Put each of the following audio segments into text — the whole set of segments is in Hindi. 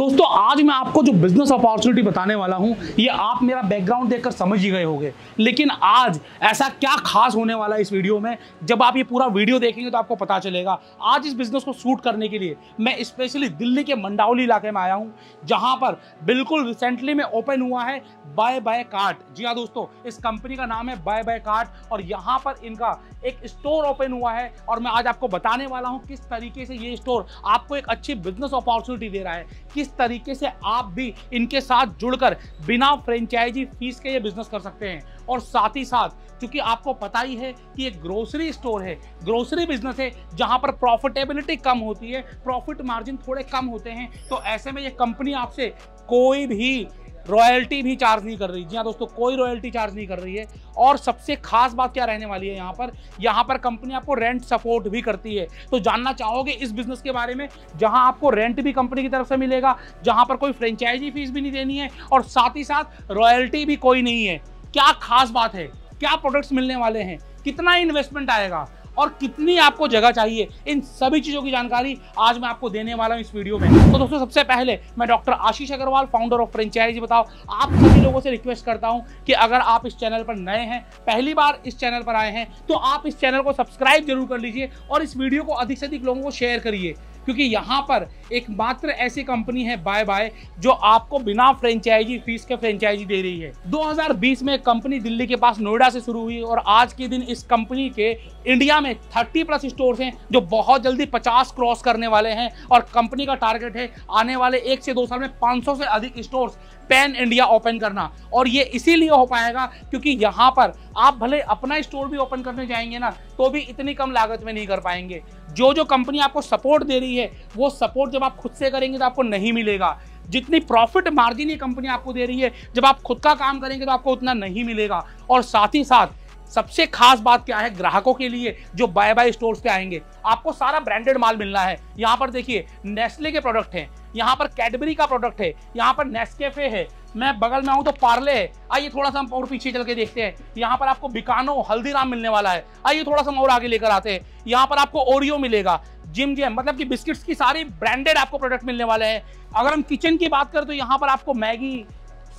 दोस्तों, आज मैं आपको जो बिज़नेस अपॉर्चुनिटी बताने वाला हूँ, ये आप मेरा बैकग्राउंड देखकर समझ ही गए होंगे। लेकिन आज ऐसा क्या खास होने वाला है इस वीडियो में? जब आप ये पूरा वीडियो देखेंगे तो आपको पता चलेगा, आज इस बिज़नेस को शूट करने के लिए मैं स्पेशली दिल्ली के मंडावली इलाके में आया हूँ, जहाँ पर बिल्कुल रिसेंटली में ओपन हुआ है बाय बाय कार्ट जी हाँ दोस्तों, इस कंपनी का नाम है बाय बाय कार्ट और यहाँ पर इनका एक स्टोर ओपन हुआ है और मैं आज आपको बताने वाला हूँ किस तरीके से ये स्टोर आपको एक अच्छी बिज़नेस अपॉर्चुनिटी दे रहा है, किस तरीके से आप भी इनके साथ जुड़कर बिना फ्रेंचाइजी फ़ीस के ये बिज़नेस कर सकते हैं। और साथ ही साथ क्योंकि आपको पता ही है कि एक ग्रोसरी स्टोर है ग्रोसरी बिज़नेस है, जहाँ पर प्रॉफिटेबिलिटी कम होती है प्रॉफिट मार्जिन थोड़े कम होते हैं तो ऐसे में ये कंपनी आपसे कोई भी रॉयल्टी भी चार्ज नहीं कर रही। जी हाँ दोस्तों, कोई रॉयल्टी चार्ज नहीं कर रही है। और सबसे खास बात क्या रहने वाली है यहाँ पर? यहाँ पर कंपनी आपको रेंट सपोर्ट भी करती है। तो जानना चाहोगे इस बिज़नेस के बारे में, जहाँ आपको रेंट भी कंपनी की तरफ़ से मिलेगा, जहाँ पर कोई फ्रेंचाइजी फ़ीस भी नहीं देनी है, और साथ ही साथ रॉयल्टी भी कोई नहीं है। क्या खास बात है? क्या प्रोडक्ट्स मिलने वाले हैं? कितना इन्वेस्टमेंट आएगा? और कितनी आपको जगह चाहिए, इन सभी चीज़ों की जानकारी आज मैं आपको देने वाला हूँ इस वीडियो में। तो दोस्तों, सबसे पहले मैं doctor Ashish Agarwal founder of franchisee Batao, आप सभी लोगों से रिक्वेस्ट करता हूँ कि अगर आप इस चैनल पर नए हैं, पहली बार इस चैनल पर आए हैं तो आप इस चैनल को सब्सक्राइब ज़रूर कर लीजिए और इस वीडियो को अधिक से अधिक लोगों को शेयर करिए। क्योंकि यहाँ पर एक मात्र ऐसी कंपनी है बाय बाय, जो आपको बिना फ्रेंचाइजी, फ़ीस के फ्रेंचाइजी दे रही है। 2020 में कंपनी दिल्ली के पास नोएडा से शुरू हुई और आज के दिन इस कंपनी के इंडिया में 30 प्लस स्टोर हैं, जो बहुत जल्दी 50 क्रॉस करने वाले हैं और कंपनी का टारगेट है आने वाले एक से दो साल में 500 से अधिक स्टोर्स पैन इंडिया ओपन करना। और ये इसीलिए हो पाएगा क्योंकि यहाँ पर आप भले अपना स्टोर भी ओपन करने जाएँगे ना तो भी इतनी कम लागत में नहीं कर पाएँगे। जो जो कंपनी आपको सपोर्ट दे रही है, वो सपोर्ट जब आप खुद से करेंगे तो आपको नहीं मिलेगा। जितनी प्रॉफिट मार्जिन ये कंपनी आपको दे रही है, जब आप खुद का काम करेंगे तो आपको उतना नहीं मिलेगा। और साथ ही साथ, सबसे खास बात क्या है ग्राहकों के लिए, जो बाय बाय स्टोर्स पे आएँगे, आपको सारा ब्रांडेड माल मिलना है। यहाँ पर देखिए नेस्ले के प्रोडक्ट हैं, यहाँ पर कैडबरी का प्रोडक्ट है, यहाँ पर नेस्केफे है मैं बगल में आऊँ तो पार्ले। है आइए थोड़ा सा हम और पीछे चल के देखते हैं। यहाँ पर आपको बिकानो हल्दीराम मिलने वाला है। आइए थोड़ा सा हम और आगे लेकर आते हैं। यहाँ पर आपको ओरियो मिलेगा। जिम जेम मतलब कि बिस्किट्स की सारी ब्रांडेड आपको प्रोडक्ट मिलने वाले हैं। अगर हम किचन की बात करें तो यहाँ पर आपको मैगी,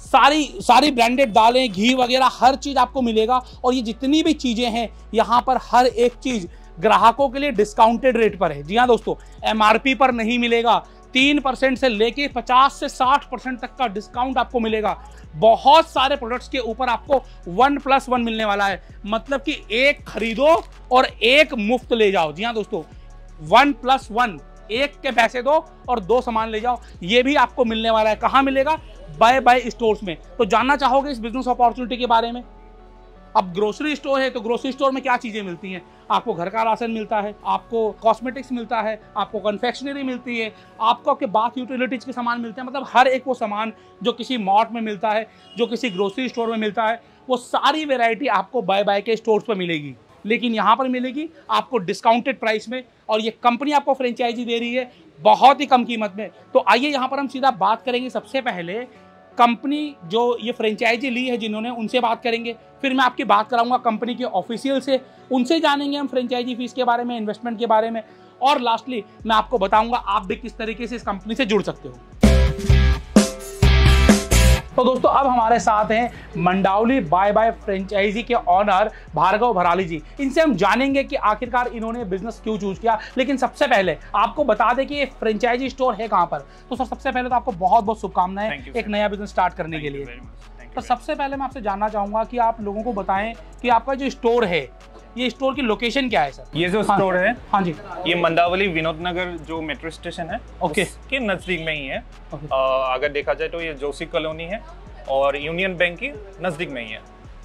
सारी सारी ब्रांडेड दालें, घी वगैरह, हर चीज़ आपको मिलेगा। और ये जितनी भी चीज़ें हैं, यहाँ पर हर एक चीज़ ग्राहकों के लिए डिस्काउंटेड रेट पर है। जी हाँ दोस्तों एमआरपी पर नहीं मिलेगा। तीन परसेंट से लेके पचास से साठ परसेंट तक का डिस्काउंट आपको मिलेगा। बहुत सारे प्रोडक्ट्स के ऊपर आपको वन प्लस वन मिलने वाला है। मतलब कि एक खरीदो और एक मुफ़्त ले जाओ। जी हाँ दोस्तों वन प्लस वन एक के पैसे दो और दो सामान ले जाओ। ये भी आपको मिलने वाला है। कहाँ मिलेगा? बाय बाय स्टोर्स में। तो जानना चाहोगे इस बिज़नेस अपॉर्चुनिटी के बारे में? अब ग्रोसरी स्टोर है तो ग्रोसरी स्टोर में क्या चीज़ें मिलती हैं? आपको घर का राशन मिलता है, आपको कॉस्मेटिक्स मिलता है, आपको कन्फेक्शनरी मिलती है, आपको आपके बाथ यूटिलिटीज के सामान मिलते हैं। मतलब हर एक वो सामान जो किसी मॉट में मिलता है, जो किसी ग्रोसरी स्टोर में मिलता है, वो सारी वेराइटी आपको बाय बाय के स्टोर्स पर मिलेगी। लेकिन यहाँ पर मिलेगी आपको डिस्काउंटेड प्राइस में, और ये कंपनी आपको फ्रेंचाइजी दे रही है, बहुत ही कम कीमत में। तो आइए यहाँ पर हम सीधा बात करेंगे सबसे पहले कंपनी जो ये फ्रेंचाइजी ली है जिन्होंने, उनसे बात करेंगे। फिर मैं आपकी बात कराऊँगा कंपनी के ऑफिशियल से। उनसे जानेंगे हम फ्रेंचाइजी फ़ीस के बारे में इन्वेस्टमेंट के बारे में। और लास्टली मैं आपको बताऊँगा आप भी किस तरीके से इस कंपनी से जुड़ सकते हो। तो दोस्तों अब हमारे साथ हैं मंडावली बाय बाय फ्रेंचाइजी के ऑनर भार्गव भराली जी। इनसे हम जानेंगे कि आखिरकार इन्होंने बिज़नेस क्यों चूज़ किया। लेकिन सबसे पहले आपको बता दें कि ये फ्रेंचाइजी स्टोर है कहाँ पर? तो सर सबसे पहले तो आपको बहुत बहुत शुभकामनाएँ एक नया बिज़नेस स्टार्ट करने के लिए। तो सबसे पहले मैं आपसे जानना चाहूँगा कि आप लोगों को बताएँ कि आपका जो स्टोर है ये स्टोर की लोकेशन क्या है सर? ये जो हाँ, स्टोर है हाँ जी। ये मंदावली विनोद नगर जो मेट्रो स्टेशन है ओके। के नज़दीक में ही है। आ, अगर देखा जाए तो ये जोशी कॉलोनी है और यूनियन बैंक की नज़दीक में ही है।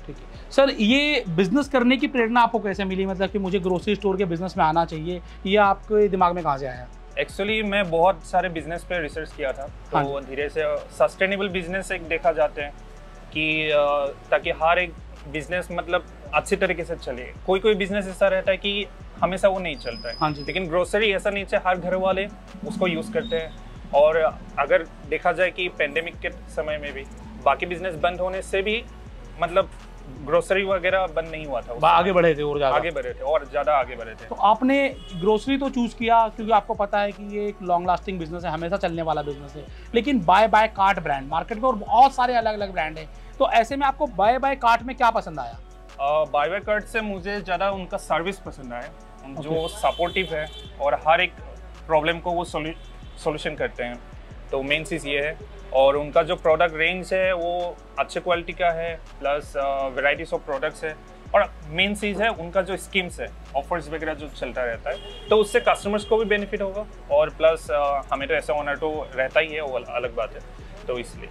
ठीक है। सर ये बिज़नेस करने की प्रेरणा आपको कैसे मिली? मतलब कि मुझे ग्रोसरी स्टोर के बिज़नेस में आना चाहिए ये आपके दिमाग में कहाँ से आया? एक्चुअली मैं बहुत सारे बिज़नेस पे रिसर्च किया था। तो हाँ धीरे से सस्टेनेबल बिज़नेस एक देखा जाते हैं कि ताकि हर एक बिज़नेस मतलब अच्छी तरीके से चले। कोई कोई बिज़नेस ऐसा रहता है कि हमेशा वो नहीं चलता है। हाँ जी। लेकिन ग्रोसरी ऐसा नहीं है हर घर वाले उसको यूज़ करते हैं। और अगर देखा जाए कि पेंडेमिक के समय में भी बाकी बिज़नेस बंद होने से भी मतलब ग्रोसरी वगैरह बंद नहीं हुआ था। आगे बढ़े थे और ज़्यादा। आगे बढ़े थे और ज़्यादा आगे बढ़े थे। तो आपने ग्रोसरी तो चूज़ किया क्योंकि आपको पता है कि ये एक लॉन्ग लास्टिंग बिज़नेस है हमेशा चलने वाला बिज़नेस है। लेकिन buy buy cart brand market में और बहुत सारे अलग अलग ब्रांड हैं। तो ऐसे में आपको बाय बाय कार्ट में क्या पसंद आया? बाय बाय कार्ट से मुझे ज़्यादा उनका सर्विस पसंद आया। जो सपोर्टिव है और हर एक प्रॉब्लम को वो सॉल्यूशन करते हैं। तो मेन चीज़ ये है और उनका जो प्रोडक्ट रेंज है वो अच्छे क्वालिटी का है प्लस वेराइटीज ऑफ़ प्रोडक्ट्स है। और मेन चीज़ है उनका जो स्कीम्स है ऑफर्स वगैरह जो चलता रहता है तो उससे कस्टमर्स को भी बेनिफिट होगा और प्लस हमें तो ऐसा ऑनर तो रहता ही है वो अलग बात है। तो इसलिए।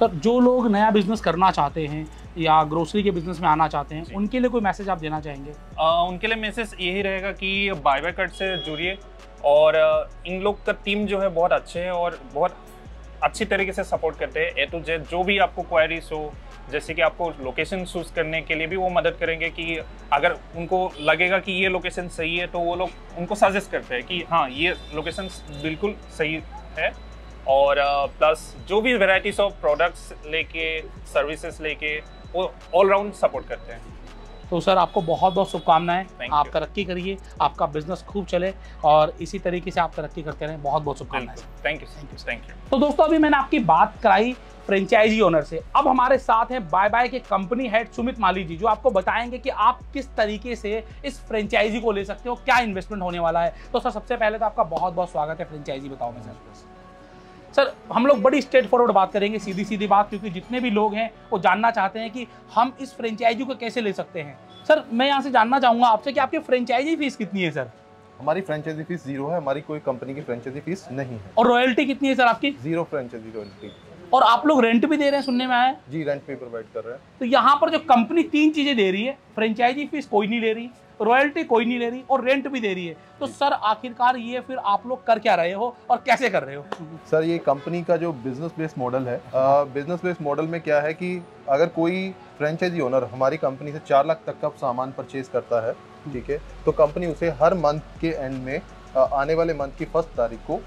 सर जो लोग नया बिज़नेस करना चाहते हैं या ग्रोसरी के बिज़नेस में आना चाहते हैं उनके लिए कोई मैसेज आप देना चाहेंगे? आ, उनके लिए मैसेज यही रहेगा कि बाय बाय कट से जुड़िए और इन लोग का टीम जो है बहुत अच्छे है और बहुत अच्छी तरीके से सपोर्ट करते हैं। ए टू जेड जो भी आपको क्वायरीज हो जैसे कि आपको लोकेशन चूज़ करने के लिए भी वो मदद करेंगे कि अगर उनको लगेगा कि ये लोकेशन सही है तो वो लोग उनको सजेस्ट करते हैं कि हाँ ये लोकेशन बिल्कुल सही है। और प्लस जो भी वेराइटीज ऑफ़ प्रोडक्ट्स लेके सर्विसेज़ लेके वो ऑलराउंड सपोर्ट करते हैं। तो सर आपको बहुत बहुत शुभकामनाएँ। आप तरक्की करिए आपका बिज़नेस खूब चले और इसी तरीके से आप तरक्की करते रहें। बहुत बहुत शुभकामनाएँ बिल्कुल। थैंक यू थैंक यू तो दोस्तों अभी मैंने आपकी बात कराई फ्रेंचाइजी ओनर से। अब हमारे साथ हैं बाय बाय के कंपनी हेड सुमित माली जी जो आपको बताएँगे कि आप किस तरीके से इस फ्रेंचाइजी को ले सकते हो क्या इन्वेस्टमेंट होने वाला है। तो सर सबसे पहले तो आपका बहुत बहुत स्वागत है फ्रेंचाइजी बताओ मैं सर सर हम लोग बड़ी स्ट्रेट फॉरवर्ड बात करेंगे सीधी सीधी बात क्योंकि जितने भी लोग हैं वो जानना चाहते हैं कि हम इस फ्रेंचाइजी को कैसे ले सकते हैं। सर मैं यहाँ से जानना चाहूँगा आपसे कि आपकी फ्रेंचाइजी फ़ीस कितनी है सर? हमारी फ्रेंचाइजी फ़ीस ज़ीरो है हमारी कोई कंपनी की फ्रेंचाइजी फ़ीस नहीं है। और रॉयल्टी कितनी है सर आपकी? ज़ीरो फ्रेंचाइजी रॉयल्टी और आप लोग रेंट भी दे रहे हैं सुनने में आया है? जी रेंट पे प्रोवाइड कर रहे हैं। तो यहाँ पर जो कंपनी तीन चीज़ें दे रही है फ्रेंचाइजी फ़ीस कोई नहीं ले रही। रॉयल्टी कोई नहीं ले रही और रेंट भी दे रही है। तो सर आखिरकार ये फिर आप लोग कर क्या रहे हो और कैसे कर रहे हो? सर ये कंपनी का जो बिज़नेस बेस्ड मॉडल है बिज़नेस बेस्ड मॉडल में क्या है कि अगर कोई फ्रेंचाइजी ओनर हमारी कंपनी से चार लाख तक का सामान परचेज करता है ठीक है तो कंपनी उसे हर मंथ के एंड में आने वाले मंथ की फ़र्स्ट तारीख को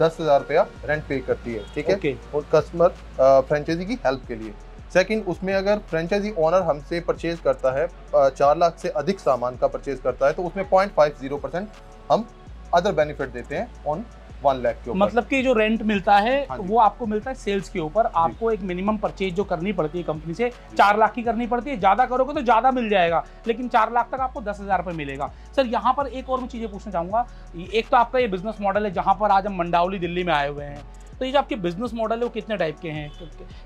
दस हज़ार रुपया रेंट पे करती है ठीक है ओके और कस्टमर फ्रेंचाइजी की हेल्प के लिए। सेकंड उसमें अगर फ्रेंचाइजी ओनर हमसे परचेज करता है चार लाख से अधिक सामान का परचेज करता है तो उसमें पॉइंट फाइव ज़ीरो परसेंट हम अदर बेनिफिट देते हैं ऑन वन लाख के ऊपर। मतलब कि जो रेंट मिलता है हाँ वो आपको मिलता है सेल्स के ऊपर। आपको एक मिनिमम परचेज जो करनी पड़ती है कंपनी से चार लाख की करनी पड़ती है। ज़्यादा करोगे तो ज़्यादा मिल जाएगा लेकिन चार लाख तक आपको दस हज़ार रुपये मिलेगा। सर यहाँ पर एक और मैं चीज़ें पूछना चाहूँगा। एक तो आपका ये बिज़नेस मॉडल है जहाँ पर आज हम मंडावली दिल्ली में आए हुए हैं। तो ये जो आपके बिज़नेस मॉडल है वो कितने टाइप के हैं?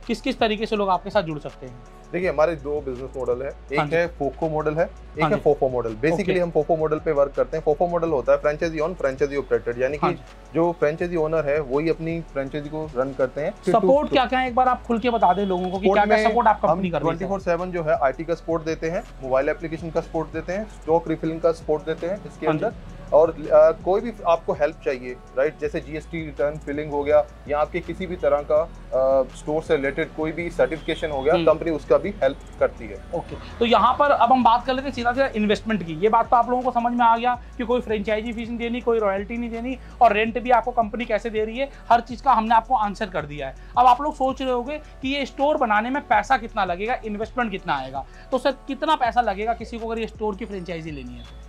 किस किस तरीके से लोग आपके साथ जुड़ सकते हैं? देखिए हमारे दो बिज़नेस मॉडल है। हाँ एक है फोको मॉडल है एक हाँ है फोफो मॉडल बेसिकली हम फोफो मॉडल पे वर्क करते हैं। फोफो मॉडल होता है फ्रेंचाइजी ऑन फ्रेंचाइजी ऑपरेटेड यानी हाँ कि जो फ्रेंचाइजी ओनर है वही अपनी फ्रेंचाइजी को रन करते हैं। सपोर्ट क्या क्या है? एक बार आप खुल के बता दें लोगों को कि क्या क्या सपोर्ट आप कंपनी कर ट्वेंटी फोर सेवन जो है आईटी का सपोर्ट देते हैं मोबाइल एप्लीकेशन का सपोर्ट देते हैं स्टॉक रिफिलिंग का सपोर्ट देते हैं इसके हाँ अंदर और अ, कोई भी आपको हेल्प चाहिए राइट जैसे जीएसटी रिटर्न फिलिंग हो गया या आपके किसी भी तरह का स्टोर से रिलेटेड कोई भी सर्टिफिकेशन हो गया हम्म। कंपनी उसका भी हेल्प करती है। ओके तो यहाँ पर अब हम बात कर लेते हैं सीधा सीधा इन्वेस्टमेंट की। ये बात तो आप लोगों को समझ में आ गया कि कोई फ्रेंचाइजी फ़ीस नहीं देनी कोई रॉयल्टी नहीं देनी और रेंट भी आपको कंपनी कैसे दे रही है हर चीज़ का हमने आपको आंसर कर दिया है। अब आप लोग सोच रहे होंगे कि ये स्टोर बनाने में पैसा कितना लगेगा इन्वेस्टमेंट कितना आएगा? तो सर कितना पैसा लगेगा किसी को अगर ये स्टोर की फ्रेंचाइजी लेनी है?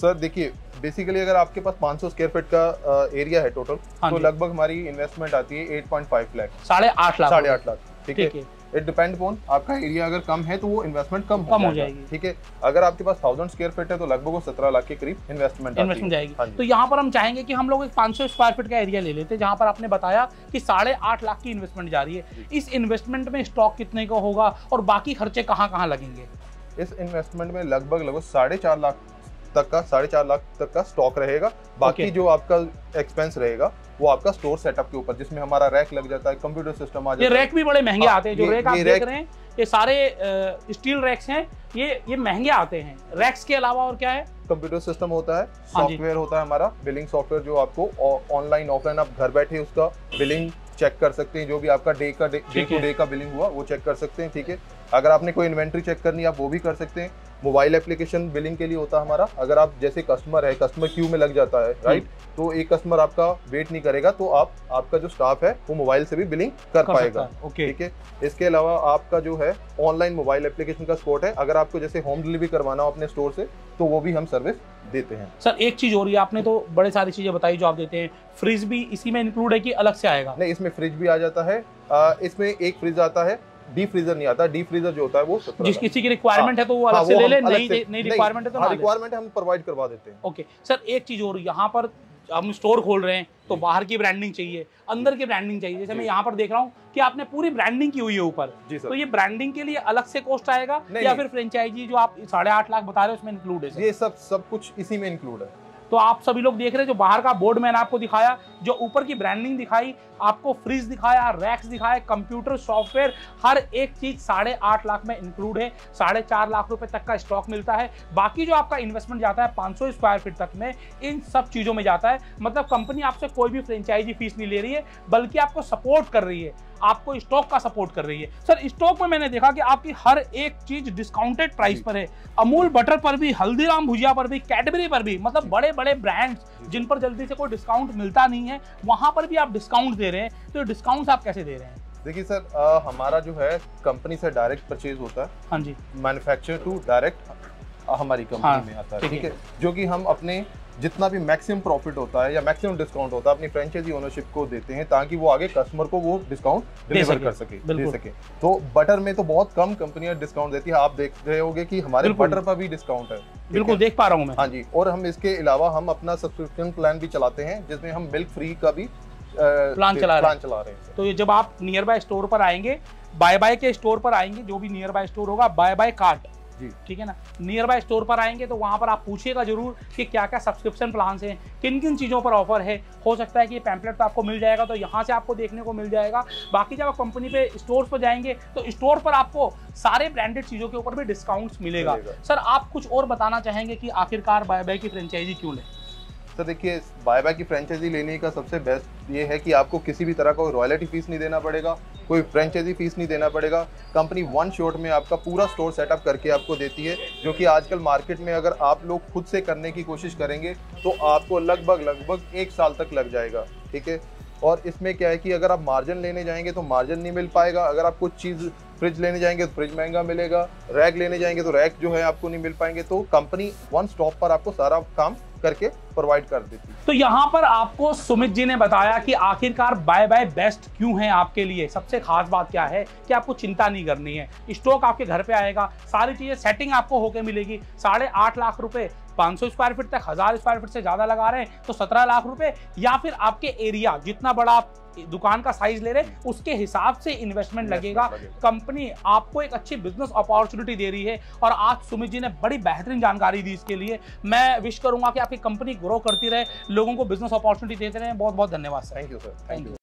सर देखिए बेसिकली अगर आपके पास 500 सौ स्क्वायर फीट का एरिया है टोटल हाँ तो लगभग हमारी इन्वेस्टमेंट आती है 8.5 लाख साढ़े आठ लाख। साढ़े आठ लाख ठीक है? इट डिपेंड अपॉन आपका एरिया अगर कम है तो वो इन्वेस्टमेंट कम कम हो जाएगी। ठीक है? अगर आपके पास थाउज़ेंड स्क्वायर फीट है तो लगभग वो सत्रह लाख के करीब इन्वेस्टमेंट इन्वेस्टमेंट जाएगी। हाँ तो यहाँ पर हम चाहेंगे कि हम लोग एक 500 स्क्वायर फीट का एरिया ले लेते हैं जहाँ पर आपने बताया कि साढ़े आठ लाख की इन्वेस्टमेंट जा रही है। इस इन्वेस्टमेंट में स्टॉक कितने का होगा और बाकी खर्चे कहाँ कहाँ लगेंगे? इस इन्वेस्टमेंट में लगभग लगभग साढ़े चार लाख तक का साढ़े चार लाख तक का स्टॉक रहेगा। बाकी Okay. जो आपका एक्सपेंस रहेगा वो आपका स्टोर सेटअप के ऊपर जिसमें हमारा रैक लग जाता है कंप्यूटर सिस्टम आ जाता है। रैक भी बड़े महँगे हाँ, आते हैं जो रैक आप देख रहे हैं ये सारे स्टील रैक्स हैं ये ये महँगे आते हैं। रैक्स के अलावा और क्या है? कंप्यूटर सिस्टम होता है हाँ सॉफ्टवेयर होता है हमारा बिलिंग सॉफ्टवेयर जो आपको ऑनलाइन ऑफलाइन आप घर बैठे उसका बिलिंग चेक कर सकते हैं जो भी आपका डे का डे टू डे का बिलिंग हुआ वो चेक कर सकते हैं ठीक है। अगर आपने कोई इन्वेंट्री चेक करनी है आप वो भी कर सकते हैं। मोबाइल एप्लीकेशन बिलिंग के लिए होता है हमारा। अगर आप जैसे कस्टमर है कस्टमर क्यू में लग जाता है राइट तो एक कस्टमर आपका वेट नहीं करेगा तो आप आपका जो स्टाफ है वो मोबाइल से भी बिलिंग कर, कर पाएगा। ओके ठीक है? इसके अलावा आपका जो है ऑनलाइन मोबाइल एप्लीकेशन का स्पोर्ट है। अगर आपको जैसे होम डिलीवरी करवाना हो अपने स्टोर से तो वो भी हम सर्विस देते हैं। सर एक चीज़ हो रही है आपने तो बड़े सारी चीज़ें बताई जो आप देते हैं। फ्रिज भी इसी में इंक्लूड है कि अलग से आएगा? नहीं इसमें फ्रिज भी आ जाता है। आ, इसमें एक फ्रिज आता है डीप फ्रीजर नहीं आता डीप फ्रीजर जो होता है वो जिस किसी की रिक्वायरमेंट है तो वो हाँ, अलग से ले हम ले नहीं नहीं रिक्वायरमेंट है तो हाँ रिक्वायरमेंट हम प्रोवाइड करवा देते हैं। ओके सर एक चीज़ और यहाँ पर हम स्टोर खोल रहे हैं तो बाहर की ब्रांडिंग चाहिए अंदर की ब्रांडिंग चाहिए। जैसे मैं यहाँ पर देख रहा हूँ कि आपने पूरी ब्रांडिंग की हुई है ऊपर। जी तो ये ब्रांडिंग के लिए अलग से कॉस्ट आएगा या। फिर फ्रेंचाइजी जो आप साढ़े आठ लाख बता रहे हो उसमें इंक्लूड है? ये सब सब कुछ इसी में इंक्लूड है। तो आप सभी लोग देख रहे हैं जो बाहर का बोर्ड मैंने आपको दिखाया, जो ऊपर की ब्रांडिंग दिखाई, आपको फ्रिज दिखाया रैक्स दिखाए कंप्यूटर सॉफ्टवेयर हर एक चीज़ साढ़े आठ लाख में इंक्लूड है, साढ़े चार लाख रुपए तक का स्टॉक मिलता है। बाकी जो आपका इन्वेस्टमेंट जाता है 500 स्क्वायर फीट तक में, इन सब चीज़ों में जाता है। मतलब कंपनी आपसे कोई भी फ्रेंचाइजी फ़ीस नहीं ले रही है, बल्कि आपको सपोर्ट कर रही है। आपको स्टॉक का सपोर्ट कर रही है। सर स्टॉक में मैंने देखा कि आपकी हर एक चीज़ डिस्काउंटेड प्राइस पर है। अमूल बटर पर भी हल्दीराम भुजिया पर भी कैडबरी पर भी मतलब बड़े बड़े ब्रांड्स जिन पर जल्दी से कोई डिस्काउंट मिलता नहीं है वहाँ पर भी आप डिस्काउंट दे रहे हैं। तो डिस्काउंट आप कैसे दे रहे हैं? देखिए सर अ, हमारा जो है कंपनी से डायरेक्ट परचेज होता है। हाँ जी। मैन्युफैक्चर टू डायरेक्ट हमारी कंपनी हाँ, में आता है ठीक। है? जो कि हम अपने जितना भी मैक्सिमम प्रॉफिट होता है या मैक्सिमम डिस्काउंट होता है अपनी फ्रेंचाइजी ओनरशिप को देते हैं ताकि वो आगे कस्टमर को वो डिस्काउंट डिलीवर कर सके दे सके। तो बटर में तो बहुत कम कंपनियाँ डिस्काउंट देती है। आप देख रहे होगे कि हमारे बटर पर भी डिस्काउंट है। बिल्कुल देख पा रहा हूँ मैं। हाँ जी और हम इसके अलावा हम अपना सब्सक्रिप्शन प्लान भी चलाते हैं जिसमें हम मिल्क फ्री का भी प्लान चला रहे हैं। प्लान चला रहे हैं। तो ये जब आप नियर बाय स्टोर पर आएँगे बाय बाय के स्टोर पर आएँगे जो भी नियर बाय स्टोर होगा बाय बाय कार्ट। ठीक है ना? नियर बाय स्टोर पर आएँगे तो वहाँ पर आप पूछिएगा ज़रूर कि क्या क्या सब्सक्रिप्शन प्लान हैं किन किन चीज़ों पर ऑफ़र है। हो सकता है कि पैम्पलेट तो आपको मिल जाएगा तो यहाँ से आपको देखने को मिल जाएगा। बाकी जब आप कंपनी पे स्टोर पर जाएँगे तो स्टोर पर आपको सारे ब्रांडेड चीज़ों के ऊपर भी डिस्काउंट्स मिलेगा। सर आप कुछ और बताना चाहेंगे कि आखिरकार बाय बाय की फ्रेंचाइजी क्यों लें? तो देखिए बाय बाय की फ्रेंचाइजी लेने का सबसे बेस्ट ये है कि आपको किसी भी तरह का रॉयल्टी फ़ीस नहीं देना पड़ेगा। कोई फ्रेंचाइजी फ़ीस नहीं देना पड़ेगा। कंपनी वन शॉट में आपका पूरा स्टोर सेटअप करके आपको देती है, जो कि आजकल मार्केट में अगर आप लोग खुद से करने की कोशिश करेंगे तो आपको लगभग लगभग एक साल तक लग जाएगा, ठीक है? और इसमें क्या है कि अगर आप मार्जिन लेने जाएँगे तो मार्जिन नहीं मिल पाएगा। अगर आप कुछ चीज़ फ्रिज लेने जाएँगे तो फ्रिज महँगा मिलेगा। रैक लेने जाएँगे तो रैक जो है आपको नहीं मिल पाएँगे। तो कंपनी वन स्टॉप पर आपको सारा काम करके प्रोवाइड कर देती। तो यहाँ पर आपको सुमित जी ने बताया कि आखिरकार बाय बाय बेस्ट क्यों है आपके लिए? सबसे खास बात क्या है कि आपको चिंता नहीं करनी है। स्टॉक आपके घर पे आएगा, सारी चीज़ें सेटिंग आपको होके मिलेगी। साढ़े आठ लाख रुपए 500 स्क्वायर फीट तक हज़ार स्क्वायर फीट से ज़्यादा लगा रहे हैं तो 17 लाख रुपए या फिर आपके एरिया जितना बड़ा आप दुकान का साइज़ ले रहे हैं उसके हिसाब से इन्वेस्टमेंट लगेगा। लगेगा। कंपनी आपको एक अच्छी बिज़नेस अपॉर्चुनिटी दे रही है और आज सुमित जी ने बड़ी बेहतरीन जानकारी दी इसके लिए। मैं विश करूँगा कि आपकी कंपनी ग्रो करती रहे लोगों को बिज़नेस अपॉर्चुनिटी देते रहे। बहुत बहुत धन्यवाद sir thank you sir thank you